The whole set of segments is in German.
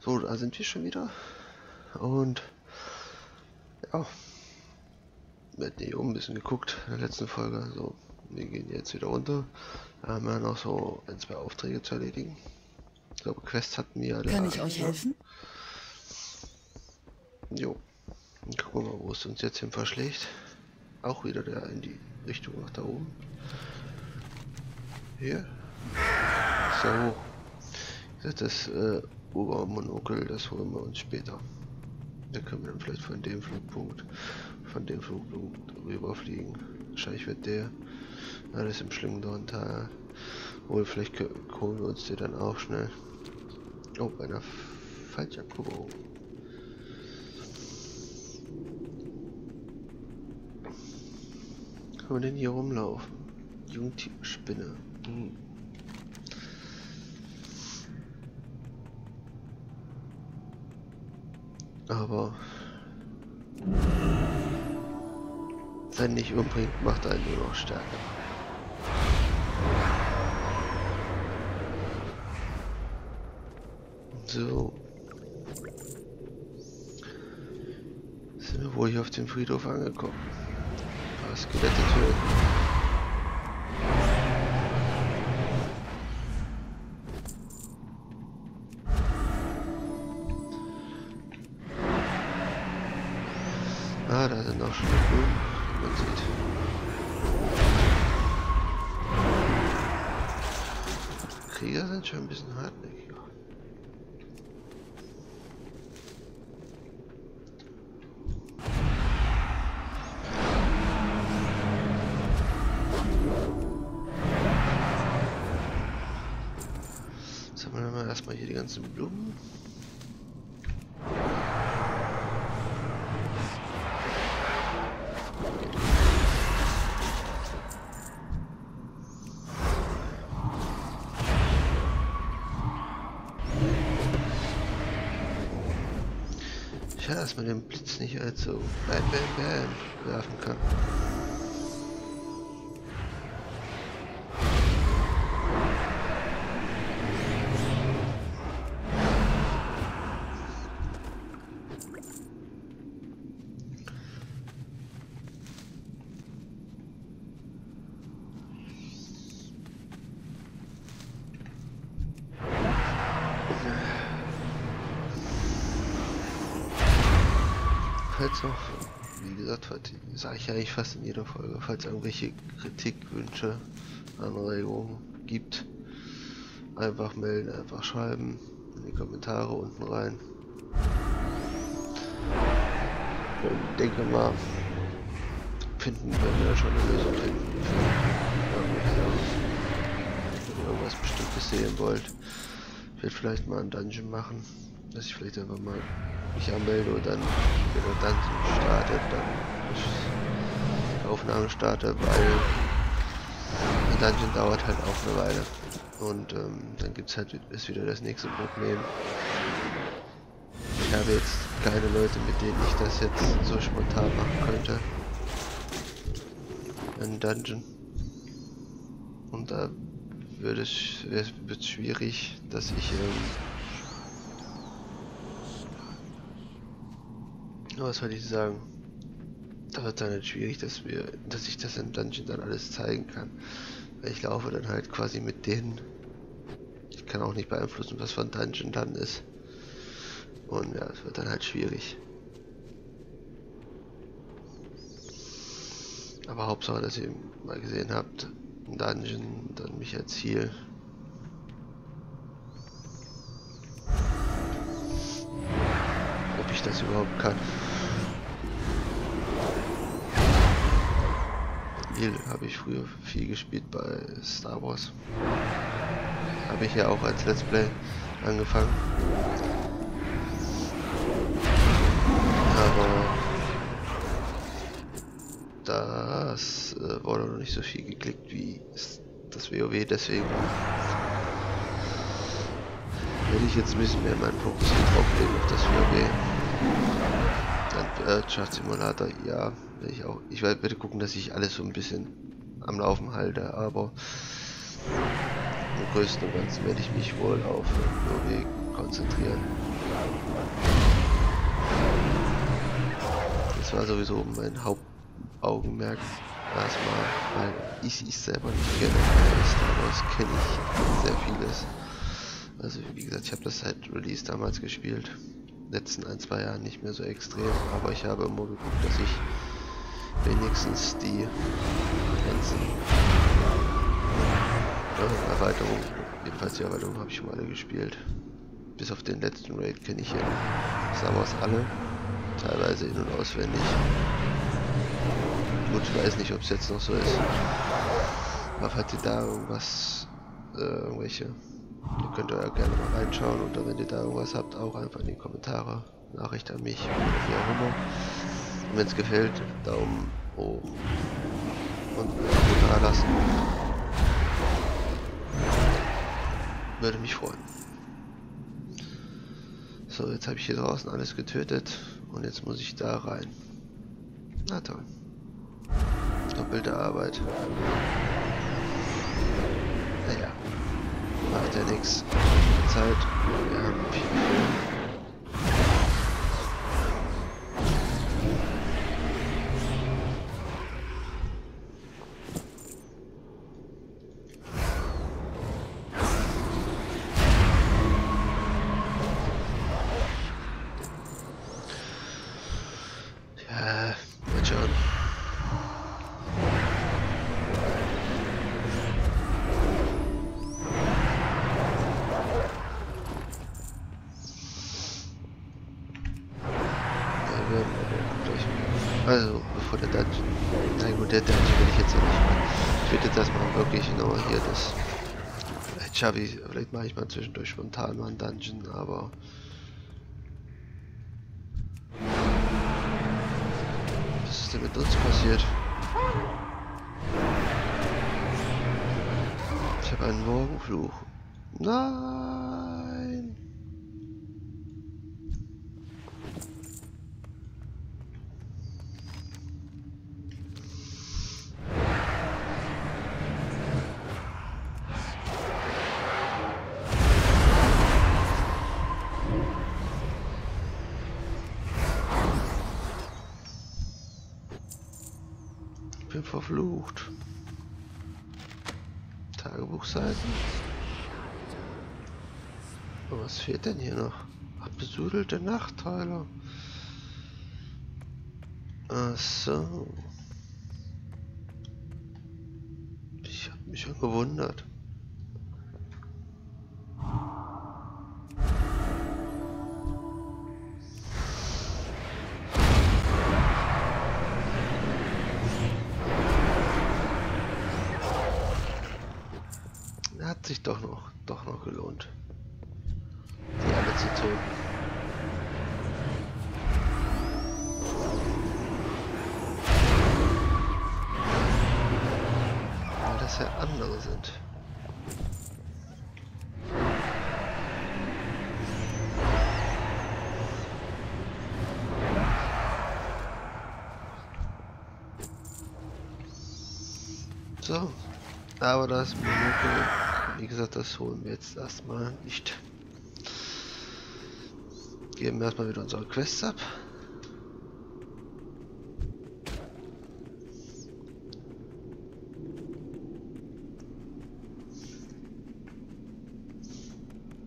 So, da sind wir schon wieder. Und ja, wir hatten hier oben ein bisschen geguckt in der letzten Folge. So, wir gehen jetzt wieder runter. Da haben wir noch so ein, zwei Aufträge zu erledigen. Ich glaube, Quest hatten wir Kann ich euch helfen? Jo. Dann gucken wir mal, wo es uns jetzt hin verschlägt. Auch wieder der in die Richtung nach da oben. Hier. So. Das äh, Obermonokel, das holen wir uns später. Da können wir dann vielleicht von dem Flugpunkt, von dem Flugpunkt rüberfliegen. Wahrscheinlich wird der alles im Schlingendorn-Tal. Wohl, vielleicht holen wir uns den dann auch schnell. Oh, bei einer Fallschirmkurbelung. Kann man denn hier rumlaufen? Jungspinne. Hm. Aber sein nicht umbringt, macht einen nur noch stärker. So. Sind wir wohl hier auf dem Friedhof angekommen. Ein paar Skelette töten. Blumen, man sieht. Krieger sind schon ein bisschen hartnäckig. Sammeln wir erstmal hier die ganzen Blumen. Dass man den Blitz nicht bam bam werfen kann. Falls noch, wie gesagt, sage ich ja eigentlich fast in jeder Folge, falls irgendwelche Kritik, Wünsche, Anregungen gibt, einfach melden, einfach schreiben in die Kommentare unten rein. Und denke mal, finden, wir schon eine Lösung finden. Wenn ihr irgendwas Bestimmtes sehen wollt, ich werde vielleicht mal ein Dungeon machen, dass ich vielleicht einfach mal mich anmelde und dann, wenn er dann startet, dann die Aufnahme starte, weil der Dungeon dauert halt auch eine Weile. Und ähm, dann es halt ist wieder das nächste Problem. Ich habe jetzt keine Leute, mit denen ich das jetzt so spontan machen könnte. Ein Dungeon. Und da würde es wird schwierig, dass ich ähm, was soll ich sagen? Da wird dann halt schwierig, dass wir, dass ich das im Dungeon dann alles zeigen kann. Weil ich laufe dann halt quasi mit denen. Ich kann auch nicht beeinflussen, was ein Dungeon dann ist. Und ja, es wird dann halt schwierig. Aber Hauptsache, dass ihr mal gesehen habt, ein Dungeon, dann mich als Ziel. Ob ich das überhaupt kann. Spiel habe ich früher viel gespielt bei Star Wars. Habe ich ja auch als Let's Play angefangen. Aber das äh, wurde noch nicht so viel geklickt wie das WoW, deswegen werde ich jetzt ein bisschen mehr meinen Fokus drauf legen auf das WoW. Landwirtschaftssimulator, ja, ich auch. Ich werde gucken, dass ich alles so ein bisschen am Laufen halte, aber im größten und ganzen werde ich mich wohl auf WoW konzentrieren. Das war sowieso mein Hauptaugenmerk erstmal, weil ich ich selber nicht kenne. Star Wars kenne ich sehr vieles. Also wie gesagt, ich habe das seit Release damals gespielt. Letzten ein, zwei Jahren nicht mehr so extrem, aber ich habe immer geguckt, dass ich wenigstens die ganzen äh, Erweiterungen, jedenfalls die Erweiterung habe ich schon alle gespielt. Bis auf den letzten Raid kenne ich hier Star Wars alle, teilweise in- und auswendig. Gut, ich weiß nicht, ob es jetzt noch so ist. Aber falls ihr da irgendwas, äh, irgendwelche, ihr könnt ja gerne mal reinschauen oder wenn ihr da irgendwas habt, auch einfach in die Kommentare, Nachricht an mich oder wie auch immer. Wenn es gefällt, Daumen oben und da lassen. Würde mich freuen. So, jetzt habe ich hier draußen alles getötet und jetzt muss ich da rein. Na toll. Doppelte Arbeit. Naja. Macht ja nichts. Zeit. Wir haben viel Ja, mal schauen. Ja, Also, bevor der Dungeon. Na gut, der Dungeon will ich jetzt noch nicht machen. Ich würde jetzt erstmal wirklich nur hier das. Vielleicht schaffe ich, vielleicht mache ich mal zwischendurch spontan mal einen Dungeon, aber. Ist denn mit uns passiert? Ich habe einen Morgenfluch. Nein! Ich bin verflucht. Tagebuchseiten. Was fehlt denn hier noch? Abbesudelte Nachtteiler. Ach. Ich habe mich schon gewundert. So, aber das Monokel, wie gesagt, das holen wir jetzt erstmal nicht. Geben erstmal wieder unsere Quests ab.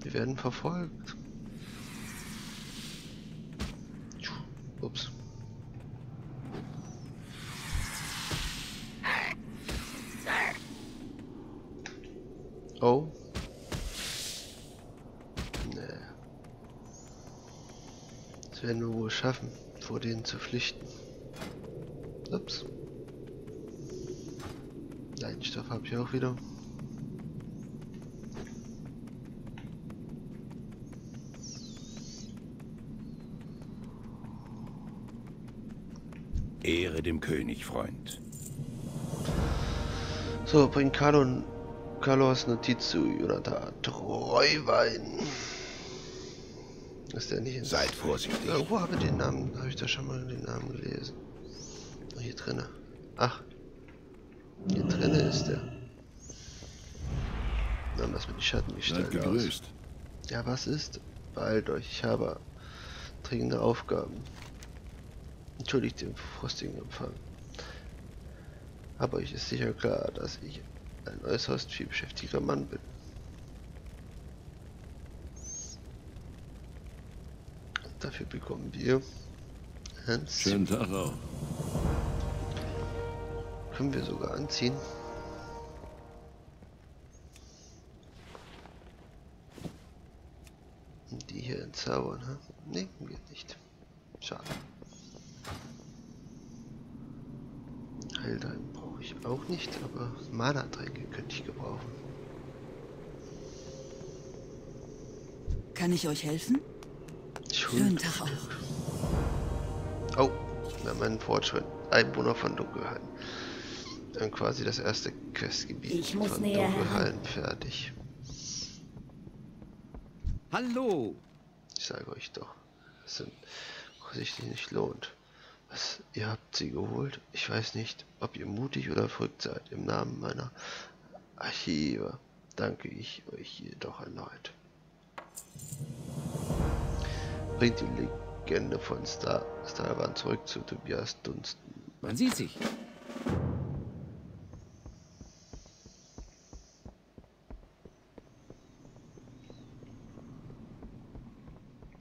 Wir werden verfolgt. Schaffen, vor denen zu flüchten. Ups. Leinstoff habe ich auch wieder. Ehre dem König, Freund. So, bringt Carlo, Carlos Notiz zu Jonathan Treuwein. Ist der nicht in Seid vorsichtig. Irgendwo habe ich den Namen, habe ich da schon mal den Namen gelesen. Hier drinne. Ach. Hier drinne ist der. Dann lass mir die Schattengestalt aus. gegrüßt. Ja, was ist? beeilt euch, ich habe dringende Aufgaben. Entschuldigt den frostigen Empfang. Aber euch ist sicher klar, dass ich ein äußerst viel beschäftigter Mann bin. Dafür bekommen wir einen Schönen Tag auch. Können wir sogar anziehen. Und die hier entzaubern, ha? Ne, geht nicht. Schade. Heildein brauche ich auch nicht, aber Mana-Tränke könnte ich gebrauchen. Kann ich euch helfen? Schönen Tag auch. Oh, wir haben einen Fortschritt. Einwohner von Dunkelhain. Dann quasi das erste Questgebiet Ich muss von näher Dunkelhain fertig. Hallo! Ich sage euch doch, es sind sich nicht lohnt. Was, ihr habt sie geholt? Ich weiß nicht, ob ihr mutig oder verrückt seid. Im Namen meiner Archive danke ich euch jedoch erneut. Bringt die Legende von Star Starwan zurück zu Tobias Dunsten. Man sieht sich.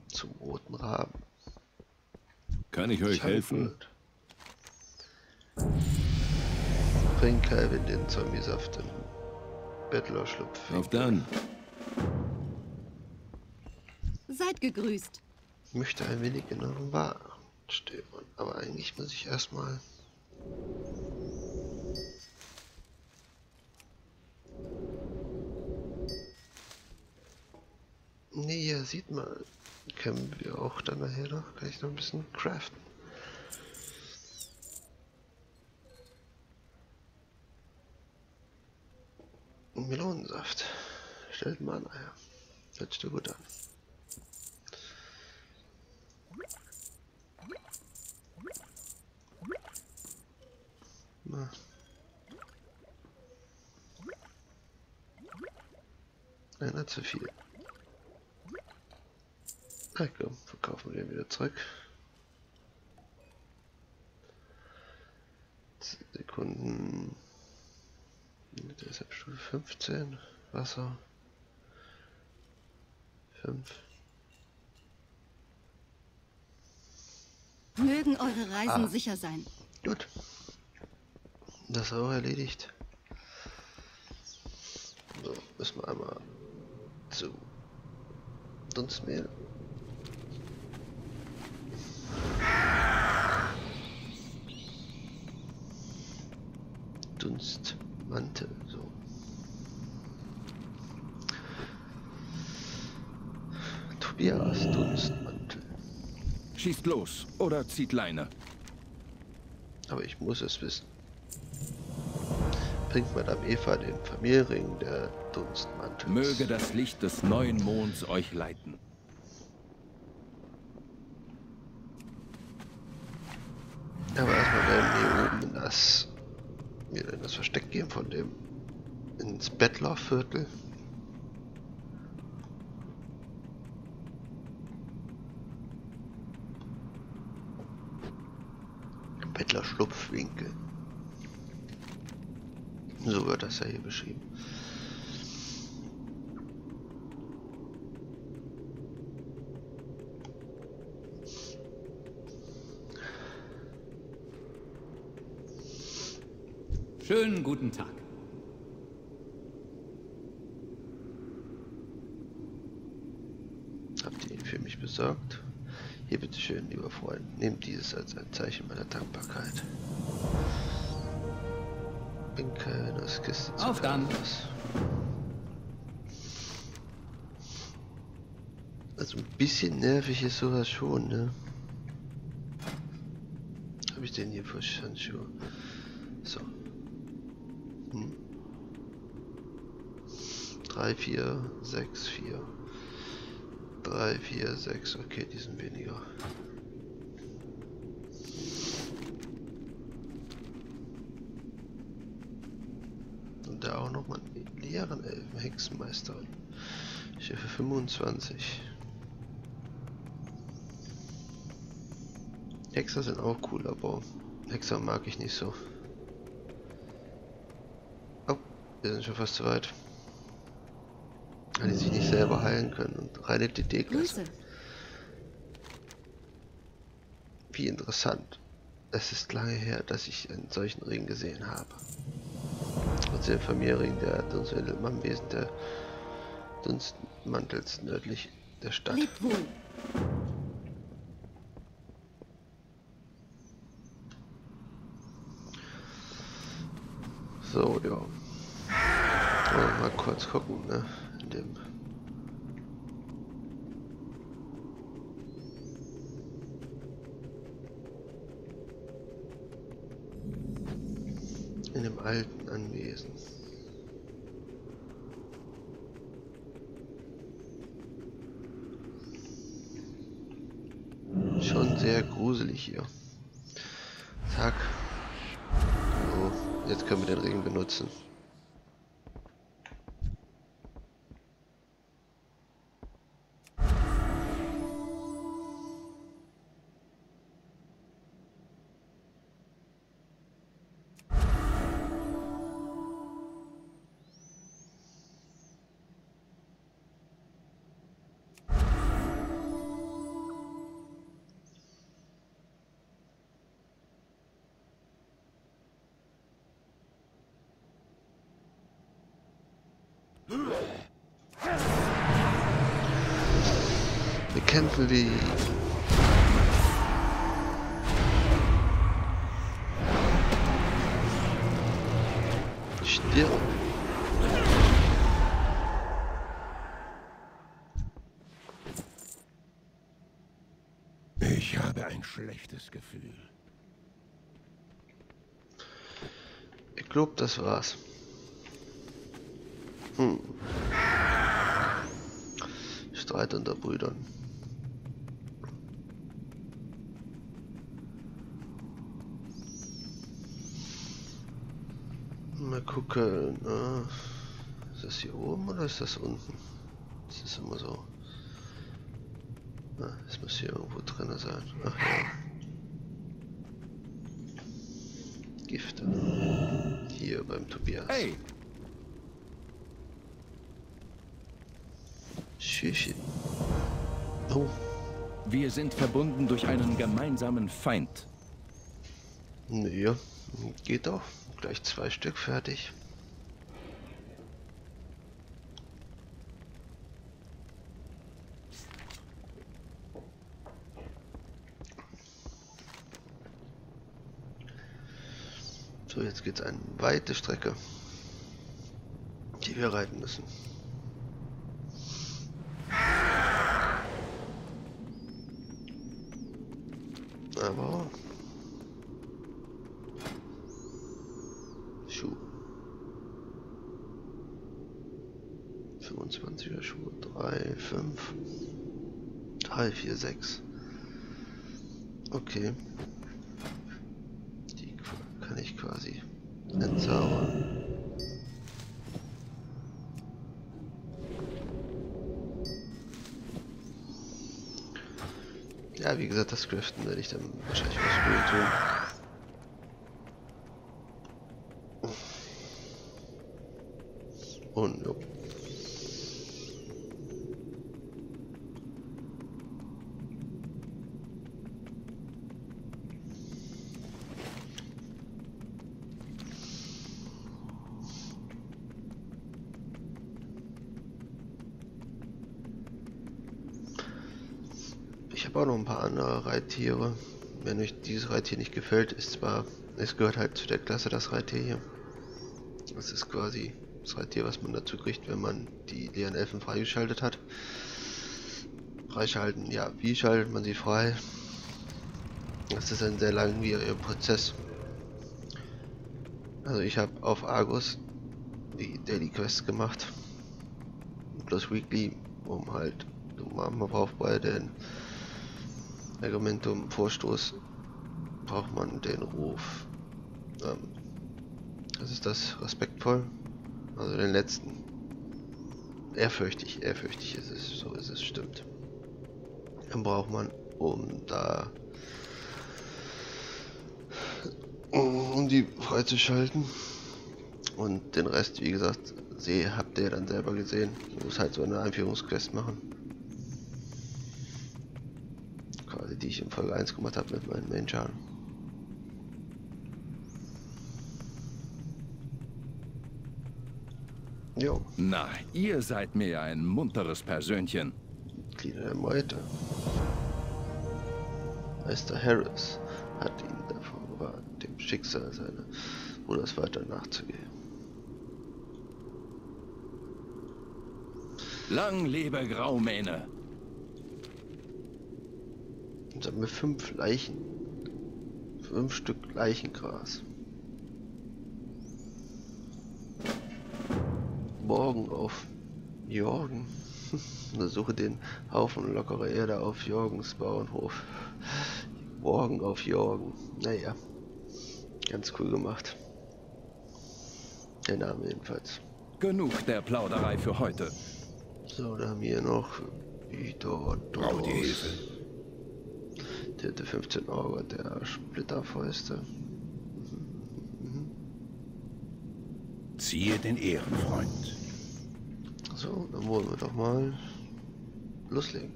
zum Roten Raben. Kann ich euch helfen? gehört. Bring Calvin den Zombiesaft im Bettlerschlupf. Auf dann. Seid gegrüßt. Ich möchte ein wenig in euren Waren stöbern, aber eigentlich muss ich erstmal. Nee, ja, sieht mal. Können wir auch dann nachher noch, kann ich noch ein bisschen craften. Melonensaft. Stellt mal an, Eier. Hört sich gut an. Zu viel. Na komm, verkaufen wir den wieder zurück. Sekunden. Ab Stufe 15. Wasser. 5. Mögen eure Reisen Ah. sicher sein. Gut. Das ist auch erledigt. So, müssen wir einmal zu Dunstmehl. Dunstmantel, so. Tobias Dunstmantel. Schießt los oder zieht Leine. Aber ich muss es wissen. Bringt Madame Eva den Familienring der Dunstmantels. Möge das Licht des neuen Monds euch leiten. Aber erstmal werden wir hier oben in das, in das Versteck gehen von dem ins Bettlerviertel. Das ja hier beschrieben. Schönen guten Tag. Habt ihr ihn für mich besorgt? Hier bitteschön, lieber Freund. Nehmt dieses als ein Zeichen meiner Dankbarkeit. Bin keine Kiste zu Auf dann. Einlass. Also ein bisschen nervig ist sowas schon, ne? Habe ich denn hier für Handschuhe? So. Hm. 3, 4, 6, 4. 3, 4, 6. Okay, die sind weniger. Scherenelfen, Hexenmeisterin. Schiffe 25. Hexer sind auch cool, aber Hexer mag ich nicht so. Oh, wir sind schon fast zu weit. Weil die sich nicht selber heilen können und reitet die D-Klasse. Wie interessant. Es ist lange her, dass ich einen solchen Ring gesehen habe. Der Familienring der Dunstwedel im Anwesen der Dunstmantels nördlich der Stadt. Lebt wohl. So, ja. Mal kurz gucken, ne? In dem. Alten Anwesen. Schon sehr gruselig hier. Zack. So, jetzt können wir den Ring benutzen. Die. Stirb. Ich habe ein schlechtes Gefühl. Ich glaube, das war's. Hm. Streit unter Brüdern. Mal gucken. Ah, ist das hier oben oder ist das unten? Das ist immer so. Ah, es muss hier irgendwo drin sein. Ach ja. Gifte. Hier beim Tobias. Hey, Schüchen. Oh, wir sind verbunden durch einen gemeinsamen Feind. nee, geht doch. Gleich zwei Stück fertig. So, jetzt geht's eine weite Strecke, die wir reiten müssen. Aber 3, 5, 3, 4, 6. Okay. Die kann ich quasi entzaubern. Ja, wie gesagt, das Craften werde ich dann wahrscheinlich was tun. Und jo. Ein paar andere Reittiere. Wenn euch dieses Reittier nicht gefällt, ist zwar, es gehört halt zu der Klasse das Reittier hier. Das ist quasi das Reittier, was man dazu kriegt, wenn man die leeren Elfen freigeschaltet hat. Freischalten, ja, wie schaltet man sie frei? Das ist ein sehr langwieriger Prozess. Also ich habe auf Argus die Daily Quest gemacht. Plus Weekly, um halt, man braucht bei den Argumentum Vorstoß braucht man den Ruf. Ähm, das ist das respektvoll. Also den letzten. Ehrfürchtig, ehrfürchtig ist es, so ist es, stimmt. Dann braucht man, um da die freizuschalten. Und den Rest, wie gesagt, sehe, habt ihr dann selber gesehen. Ich muss halt so eine Einführungsquest machen. Quasi die ich in Folge 1 gemacht habe mit meinen Menschen. Jo. Na, ihr seid mir ein munteres Persönchen. Mitglieder der Meute. Meister Harris hat ihn davon gewarnt, dem Schicksal seines Bruders weiter nachzugehen. Lang lebe Graumähne. Und sammle fünf Leichen. Fünf Stück Leichengras. Morgen auf Jorgen. Untersuche den Haufen lockerer Erde auf Jorgens Bauernhof. Morgen auf Jorgen. Naja, ganz cool gemacht. Der Name jedenfalls. Genug der Plauderei für heute. So, dann haben wir noch Victor Braucht ihr Hilfe? Tilte 15 Euro der Splitterfäuste. Ziehe den Ehrenfreund. So, dann wollen wir doch mal loslegen.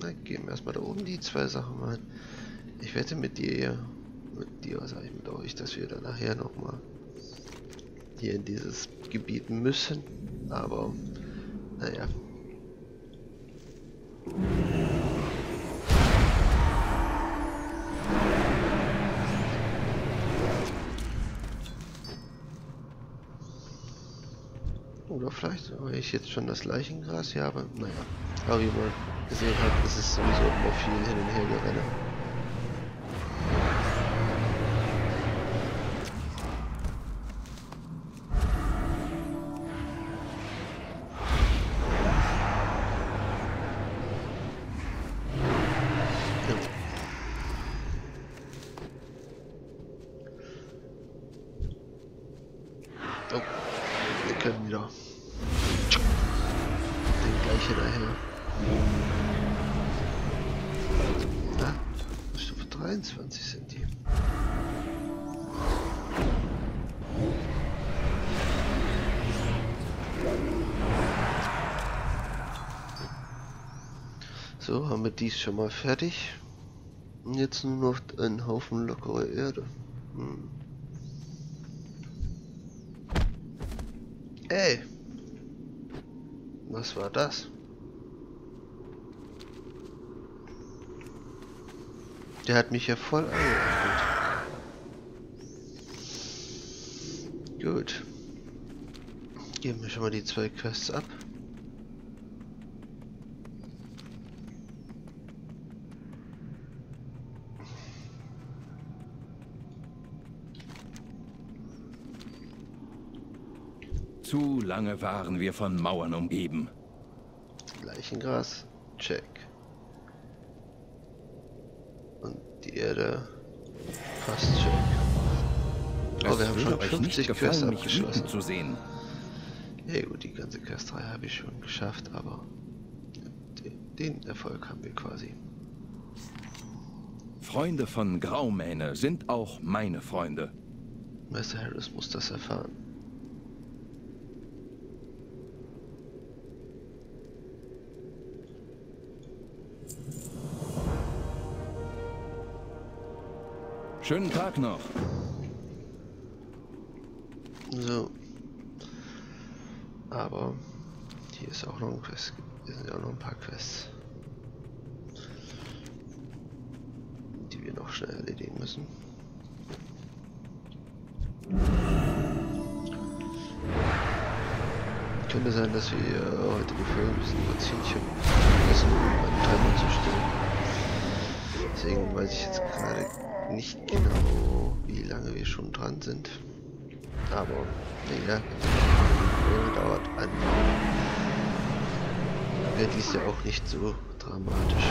Na, gehen wir erstmal da oben die zwei Sachen mal. Ich wette mit dir, mit dir, was sag ich mit euch, dass wir dann nachher nochmal hier in dieses Gebiet müssen. Aber, naja. Oder vielleicht, weil ich jetzt schon das Leichengras hier habe. Naja, aber wie man gesehen hat, ist es sowieso immer viel hin und her gerenne. So, haben wir dies schon mal fertig. Und jetzt nur noch ein Haufen lockere Erde. Hm. Ey! Was war das? Der hat mich ja voll angeachtet. Gut. Geben wir schon mal die zwei Quests ab. Zu lange waren wir von Mauern umgeben. Leichengras, check. Und die Erde, fast check. Oh, Es wir haben schon euch 50 nicht Quests abgeschlossen. zu sehen. Ja gut, die ganze Questreihe habe ich schon geschafft, aber den, den Erfolg haben wir quasi. Freunde von Graumähne sind auch meine Freunde. Meister Harris muss das erfahren. Schönen Tag noch. So. Aber hier ist auch noch ein Quest. Hier sind ja auch noch ein paar Quests. Die wir noch schnell erledigen müssen. Könnte sein, dass wir heute befehlen müssen, kurz Hähnchen essen, um einen Timer zu stellen. Deswegen weiß ich jetzt gerade nicht genau, wie lange wir schon dran sind. Aber, naja, dauert an. Wäre dies ja auch nicht so dramatisch.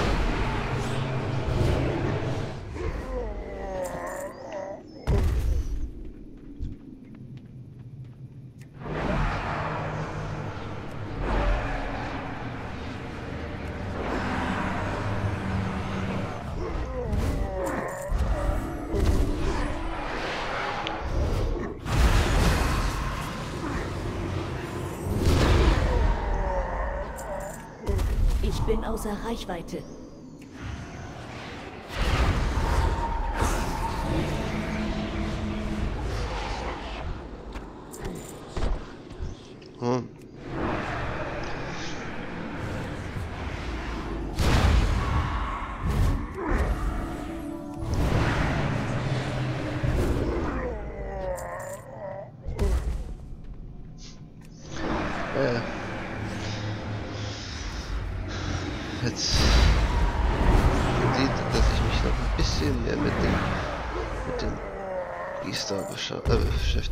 Reichweite.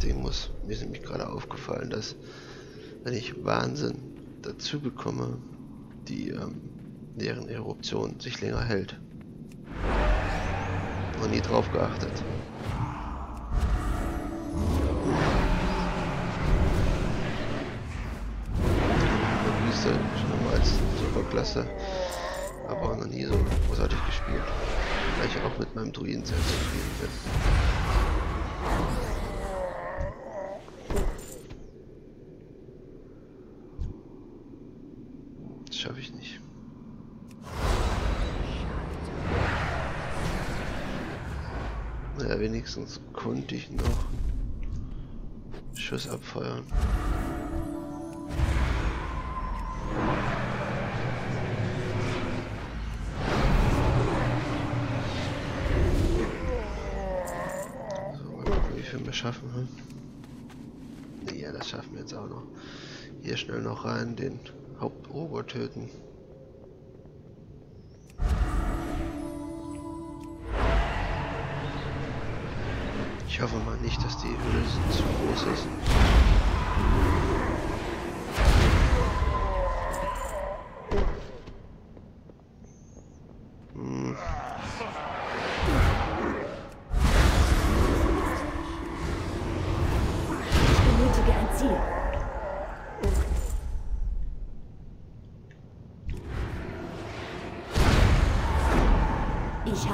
Beschäftigen muss. Mir ist nämlich gerade aufgefallen, dass wenn ich Wahnsinn dazu bekomme, die ähm, deren Eruption sich länger hält. Noch nie drauf geachtet. Priester schon immer als Superklasse, aber noch nie so großartig gespielt. Weil ich auch mit meinem Druiden sehr zufrieden bin. Schaffe ich nicht. Naja, wenigstens konnte ich noch Schuss abfeuern. So, mal gucken, wie viel wir schaffen. Hm? Ja, das schaffen wir jetzt auch noch. Hier schnell noch rein, den Hauptober töten. Ich hoffe mal nicht, dass die Höhle zu groß ist.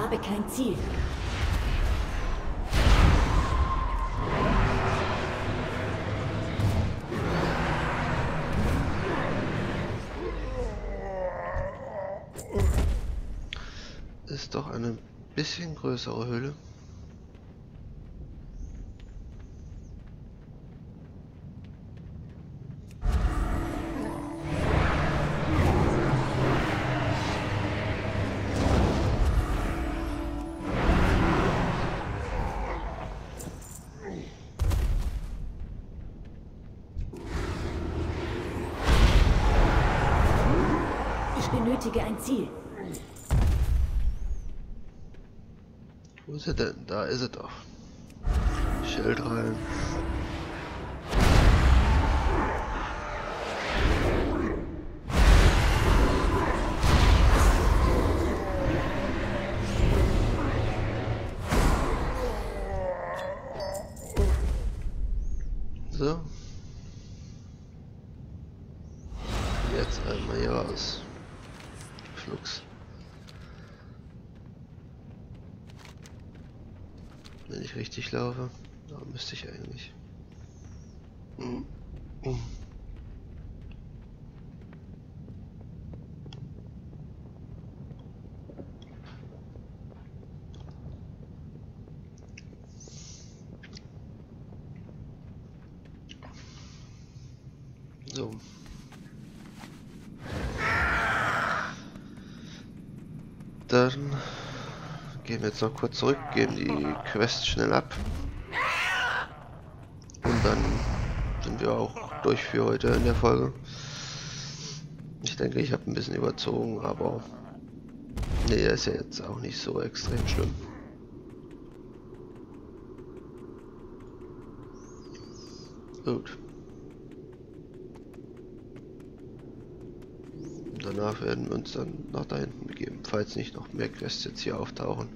Habe kein Ziel. Ist doch eine bisschen größere Höhle. Wo ist er denn? Da ist er doch. Schild rein. So. Jetzt einmal hier raus. Flux. Wenn ich richtig laufe, da müsste ich eigentlich. Hm. Hm. So. Dann gehen wir jetzt noch kurz zurück, geben die Quest schnell ab. Und dann sind wir auch durch für heute in der Folge. Ich denke, ich habe ein bisschen überzogen, aber nee, ist ja jetzt auch nicht so extrem schlimm. Gut. Danach werden wir uns dann nach da hinten begeben, falls nicht noch mehr Quests jetzt hier auftauchen.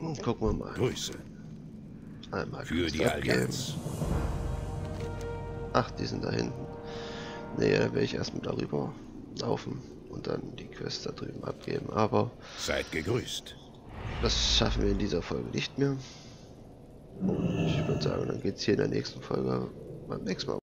Und gucken wir mal. Grüße. Einmal Für Quest die abgeben. Allianz. Ach, die sind da hinten. Nee, da werde ich erstmal darüber laufen und dann die Quest da drüben abgeben. Aber Seid gegrüßt. das schaffen wir in dieser Folge nicht mehr. Und ich würde sagen, dann geht's hier in der nächsten Folge beim nächsten Mal.